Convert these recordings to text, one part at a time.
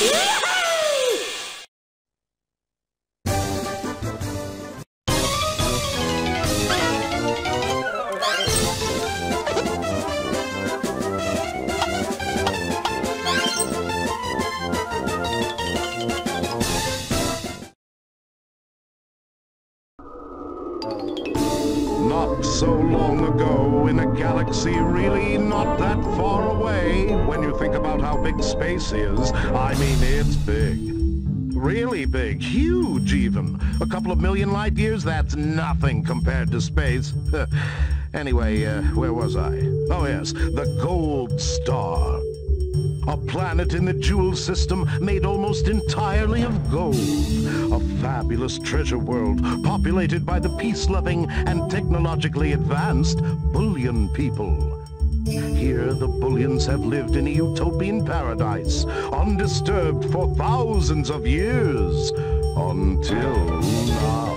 Not big space is, I mean, it's big. Really big, huge even. A couple of million light years, that's nothing compared to space. anyway, uh, where was I? Oh yes, the Gold Star. A planet in the Jewel system made almost entirely of gold. A fabulous treasure world populated by the peace-loving and technologically advanced Bullion people. Here the Bullions have lived in a utopian paradise, undisturbed for thousands of years, until now.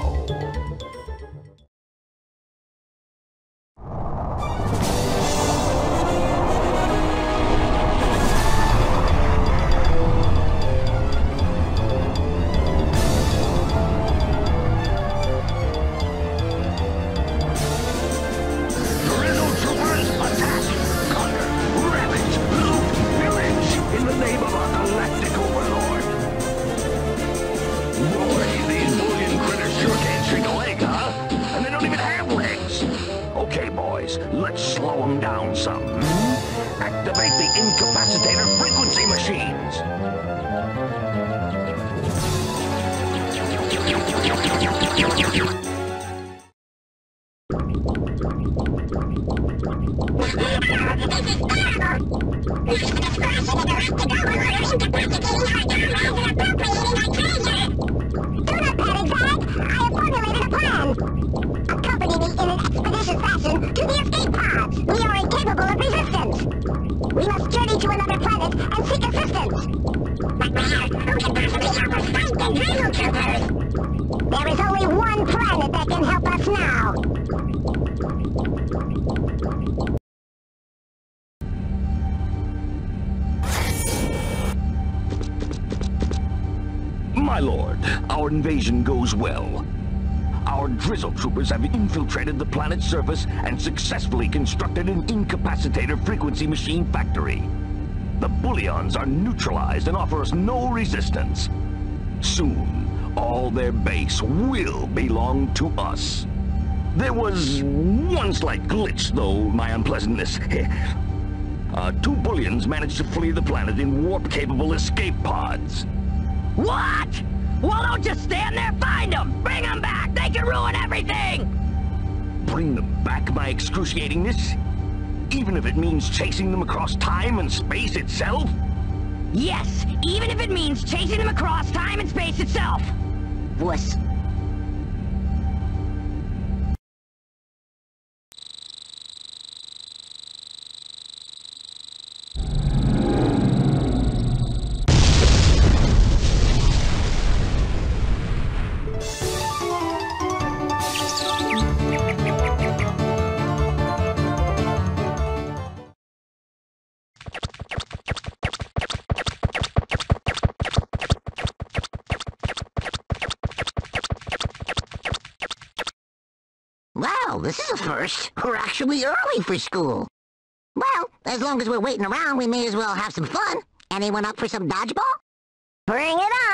Invasion goes well. Our Drizzle troopers have infiltrated the planet's surface and successfully constructed an incapacitator frequency machine factory. The Bullions are neutralized and offer us no resistance. Soon, all their base will belong to us. There was one slight glitch, though, my unpleasantness. uh, two Bullions managed to flee the planet in warp-capable escape pods. What? Well, don't just stand there. Find them. Bring them back. They can ruin everything. Bring them back, my excruciatingness? Even if it means chasing them across time and space itself? Yes, even if it means chasing them across time and space itself. Wuss. First. We're actually early for school. Well, as long as we're waiting around, we may as well have some fun. Anyone up for some dodgeball? Bring it on!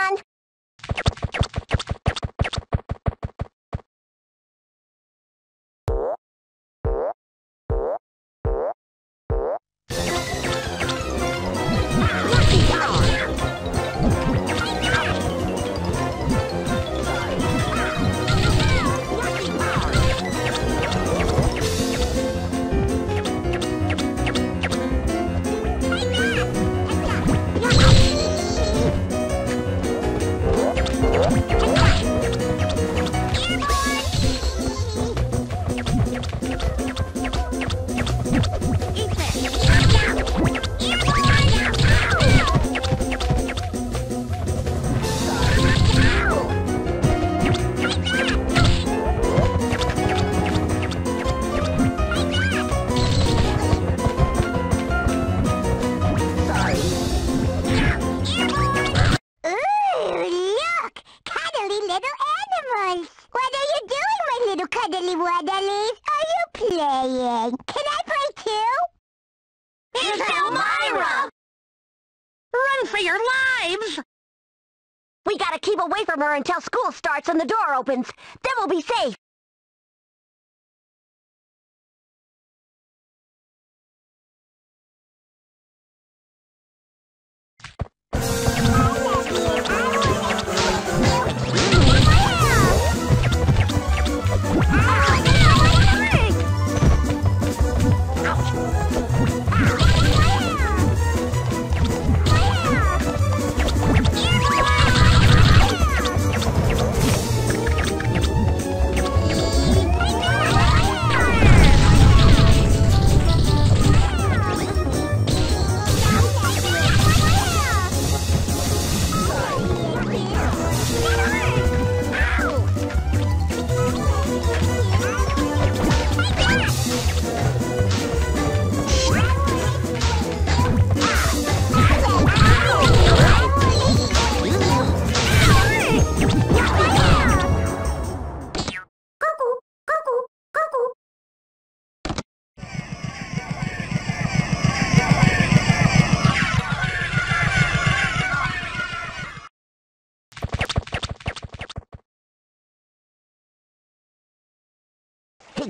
Until school starts and the door opens. Then we'll be safe.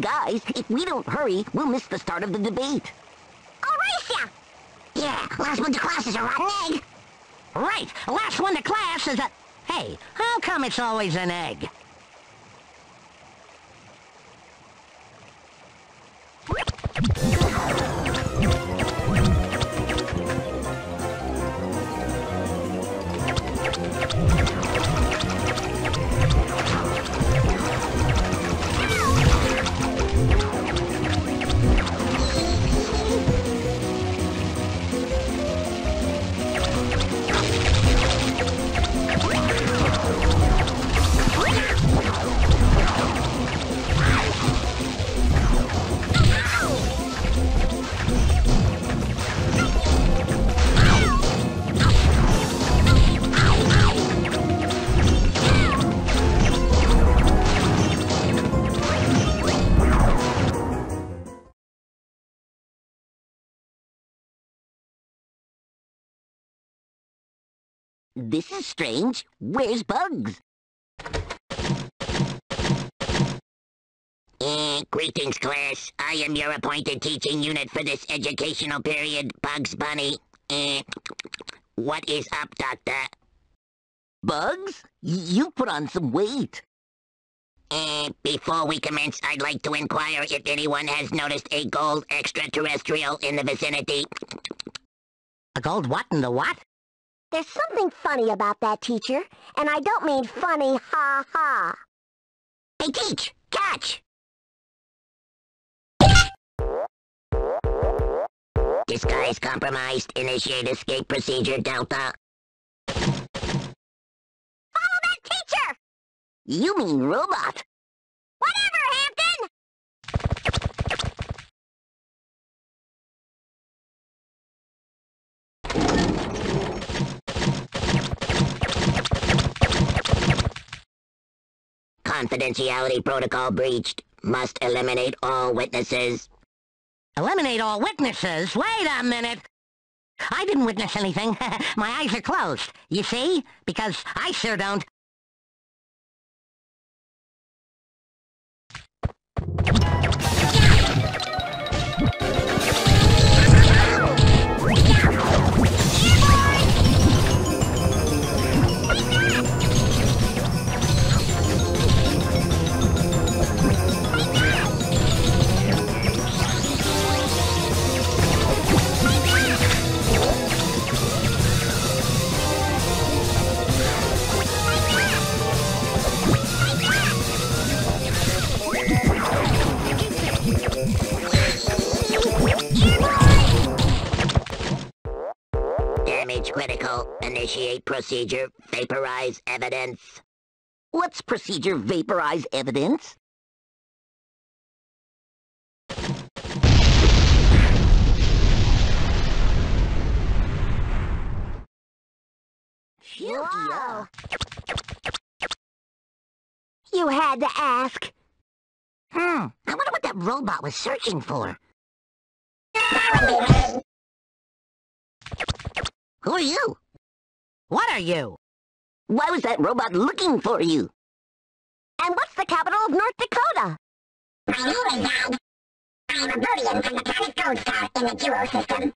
Guys, if we don't hurry, we'll miss the start of the debate. Alicia! Yeah, last one to class is a rotten egg. Right, last one to class is a... Hey, how come it's always an egg? This is strange. Where's Bugs? Eh, greetings, class. I am your appointed teaching unit for this educational period, Bugs Bunny. Eh, what is up, Doctor? Bugs? You put on some weight. Eh, before we commence, I'd like to inquire if anyone has noticed a gold extraterrestrial in the vicinity. A gold what in the what? There's something funny about that, teacher. And I don't mean funny, ha ha. Hey, teach! Catch! Disguise compromised. Initiate escape procedure, Delta. Follow that teacher! You mean robot. Whatever, Hampton! Confidentiality protocol breached. Must eliminate all witnesses. Eliminate all witnesses? Wait a minute! I didn't witness anything. My eyes are closed. You see? Because I sure don't. Initiate procedure. Vaporize evidence. What's procedure vaporize evidence? Whoa. You had to ask. Hmm, I wonder what that robot was searching for. Who are you? What are you? Why was that robot looking for you? And what's the capital of North Dakota? My name is Zag. I am a Bullion from the planet Goldstar in the Duo system.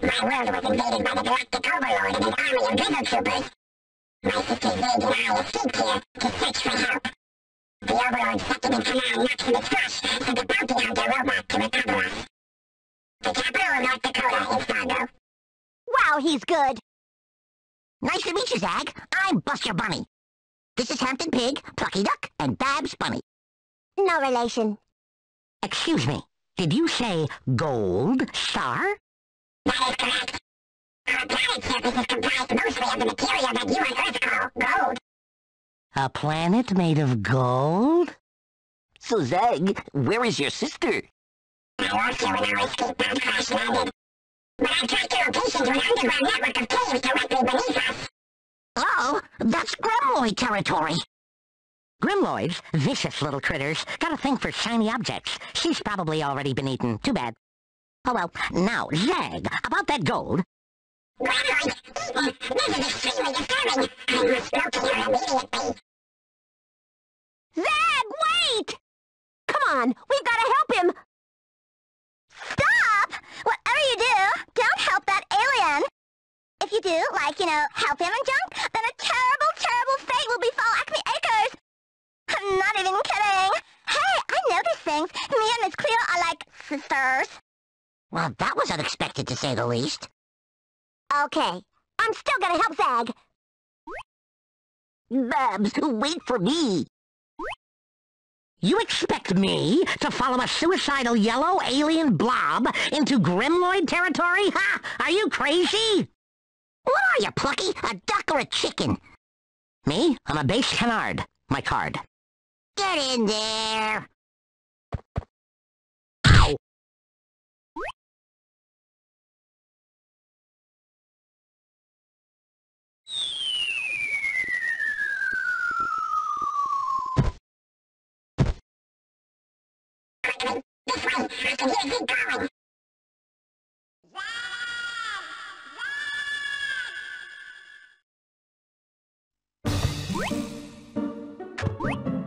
My world was invaded by the Galactic Overlord and his army of Drizzle Troopers. My sister Zig and I escaped here to search for help. The Overlord's second in command him squash sent bounty hunter robot to recover us. The capital of North Dakota is Fargo. Wow, he's good. Nice to meet you, Zag. I'm Buster Bunny. This is Hampton Pig, Plucky Duck, and Babs Bunny. No relation. Excuse me. Did you say gold star? That is correct. Our planet's surface is comprised mostly of the material that you on Earth call gold. A planet made of gold? So, Zag, where is your sister? I lost you when our escape pod crash landed. To an underground network of caves directly beneath us. Oh, that's Gremloid territory. Grimloids, vicious little critters, got a thing for shiny objects. She's probably already been eaten. Too bad. Oh well, now, Zag, about that gold. Eden, this is extremely disturbing. I must her immediately. Zag, wait! Come on, we've got to help him. Stop! Whatever you do, don't help that alien. If you do, like, you know, help him and junk, then a terrible, terrible fate will befall Acme Acres. I'm not even kidding. Hey, I know these things. Me and Miss Cleo are like sisters. Well, that was unexpected to say the least. Okay, I'm still gonna help Zag. Babs, wait for me. You expect me to follow a suicidal yellow alien blob into Grimloid territory? Ha! Are you crazy? What are you, Plucky? A duck or a chicken? Me? I'm a base canard. My card. Get in there. This way, I can hear Zig calling. This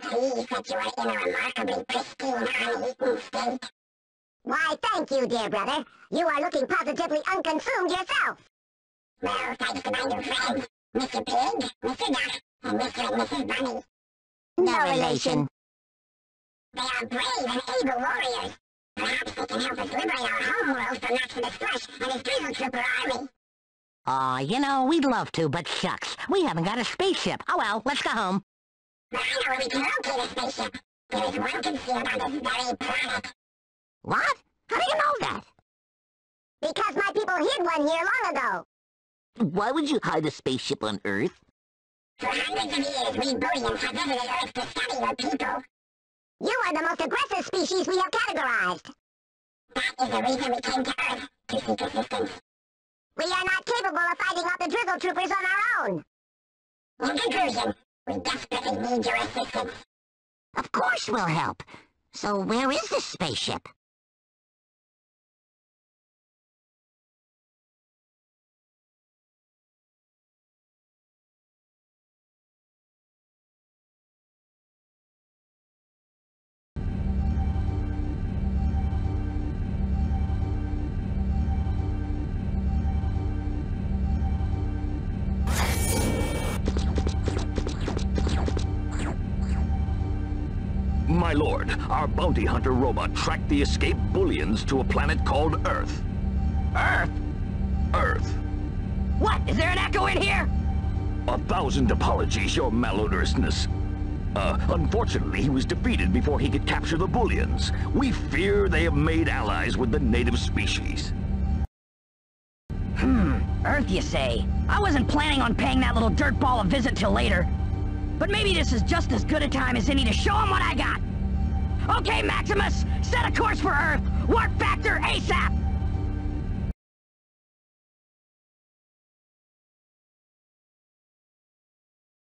pleased that you are in a remarkably pristine, uneaten state. Why, thank you, dear brother. You are looking positively unconsumed yourself. Well, thanks to my new friends, Mr. Pig, Mr. Duck, and Mr. and Mrs. Bunny. No relation. They are brave and able warriors. Perhaps they can help us liberate our homeworld from Maximus Flush and his Drizzle Trooper army. Aw, you know, we'd love to, but shucks. We haven't got a spaceship. Oh well, let's go home. Know we can locate a spaceship. There is one concealed on this very planet. What? How do you know that? Because my people hid one here long ago. Why would you hide a spaceship on Earth? For hundreds of years, we Bullions have visited Earth to study your people. You are the most aggressive species we have categorized. That is the reason we came to Earth, to seek assistance. We are not capable of fighting off the Drizzle Troopers on our own. In conclusion, we desperately need your assistance. Of course we'll help. So where is this spaceship? My lord, our bounty hunter robot tracked the escaped bullions to a planet called Earth. Earth? Earth. What? Is there an echo in here? A thousand apologies, your malodorousness. Uh, unfortunately, he was defeated before he could capture the bullions. We fear they have made allies with the native species. Hmm, Earth, you say? I wasn't planning on paying that little dirtball a visit till later. But maybe this is just as good a time as any to show him what I got. Okay, Maximus, set a course for Earth. Warp factor ASAP!